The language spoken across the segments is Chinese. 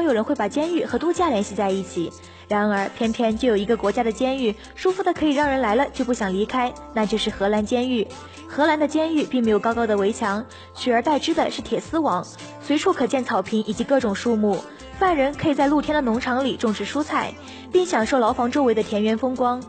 都有人会把监狱和度假联系在一起。然而，偏偏就有一个国家的监狱舒服的可以让人来了就不想离开，那就是荷兰监狱。荷兰的监狱并没有高高的围墙，取而代之的是铁丝网，随处可见草坪以及各种树木。犯人可以在露天的农场里种植蔬菜，并享受牢房周围的田园风光。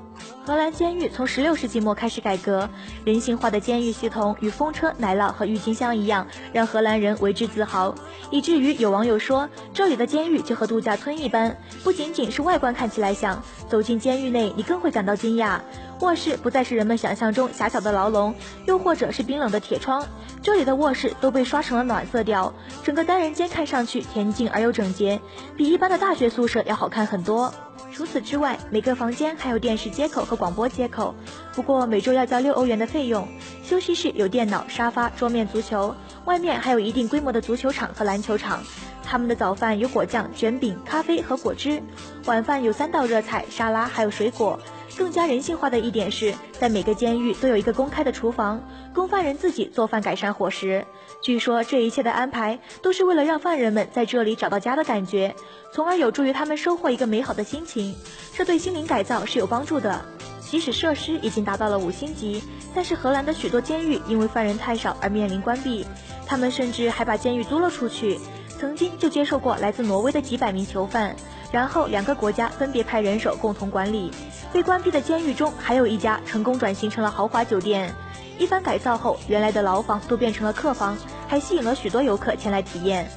荷兰监狱从16世纪末开始改革，人性化的监狱系统与风车、奶酪和郁金香一样，让荷兰人为之自豪，以至于有网友说，这里的监狱就和度假村一般，不仅仅是外观看起来像，走进监狱内你更会感到惊讶。卧室不再是人们想象中狭小的牢笼，又或者是冰冷的铁窗。这里的卧室都被刷成了暖色调，整个单人间看上去恬静而又整洁，比一般的大学宿舍要好看很多。除此之外，每个房间还有电视接口和广播接口，不过每周要交六欧元的费用。休息室有电脑、沙发、桌面足球，外面还有一定规模的足球场和篮球场。他们的早饭有果酱、卷饼、咖啡和果汁，晚饭有三道热菜、沙拉还有水果。更加人性化的一点是，在每个监狱都有一个公开的厨房，供犯人自己做饭改善伙食。据说这一切的安排都是为了让犯人们在这里找到家的感觉，从而有助于他们收获一个美好的心情。这对心灵改造是有帮助的。即使设施已经达到了五星级，但是荷兰的许多监狱因为犯人太少而面临关闭，他们甚至还把监狱租了出去。曾经就接受过来自挪威的几百名囚犯。然后两个国家分别派人手共同管理。被关闭的监狱中还有一家成功转型成了豪华酒店。一番改造后，原来的牢房都变成了客房，还吸引了许多游客前来体验。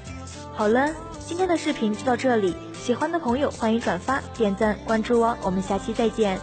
好了，今天的视频就到这里，喜欢的朋友欢迎转发、点赞、关注哦，我们下期再见。